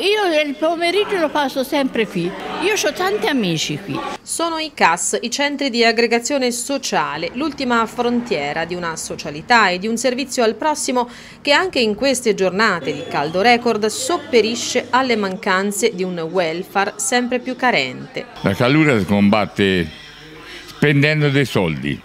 Io il pomeriggio lo passo sempre qui. Io ho tanti amici qui. Sono i CAS, i centri di aggregazione sociale, l'ultima frontiera di una socialità e di un servizio al prossimo che anche in queste giornate di caldo record sopperisce alle mancanze di un welfare sempre più carente. La calura si combatte spendendo dei soldi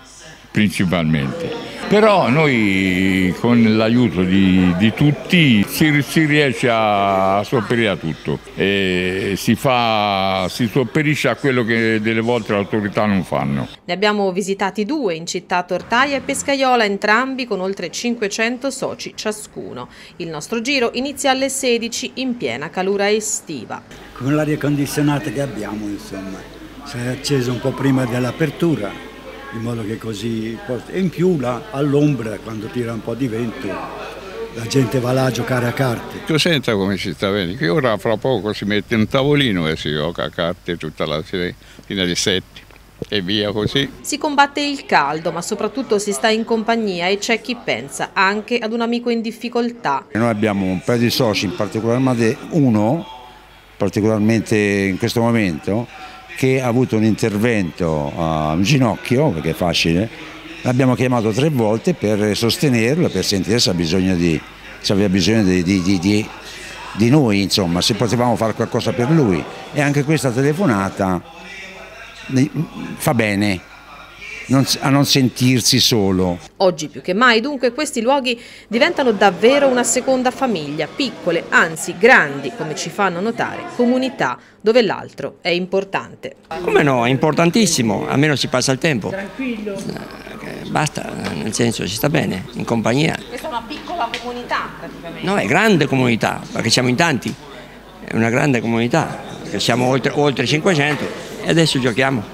principalmente. Però noi con l'aiuto di, di, tutti si, si, riesce a sopperire a tutto e si, fa, si sopperisce a quello che delle volte le autorità non fanno. Ne abbiamo visitati due in città Tortaia e Pescaiola, entrambi con oltre 500 soci ciascuno. Il nostro giro inizia alle 16 in piena calura estiva. Con l'aria condizionata che abbiamo insomma, si è acceso un po' prima dell'apertura in modo che così... E in più là, all'ombra, quando tira un po' di vento, la gente va là a giocare a carte. Tu senti come si sta bene, che ora fra poco si mette un tavolino e si gioca a carte tutta la sera, fino alle sette e via così. Si combatte il caldo, ma soprattutto si sta in compagnia e c'è chi pensa anche ad un amico in difficoltà. Noi abbiamo un paio di soci, in particolare uno, particolarmente in questo momento, che ha avuto un intervento a un ginocchio, perché è facile, l'abbiamo chiamato tre volte per sostenerlo, per sentire se, di, se aveva bisogno di, di, di, noi, insomma, se potevamo fare qualcosa per lui. E anche questa telefonata fa bene a non sentirsi solo. Oggi più che mai dunque questi luoghi diventano davvero una seconda famiglia, piccole, anzi grandi, come ci fanno notare, comunità dove l'altro è importante. Come no, è importantissimo, almeno si passa il tempo. Tranquillo. Eh, basta, nel senso si sta bene, in compagnia. Questa è una piccola comunità praticamente. No, è grande comunità, perché siamo in tanti, è una grande comunità, perché siamo oltre, oltre 500 e adesso giochiamo.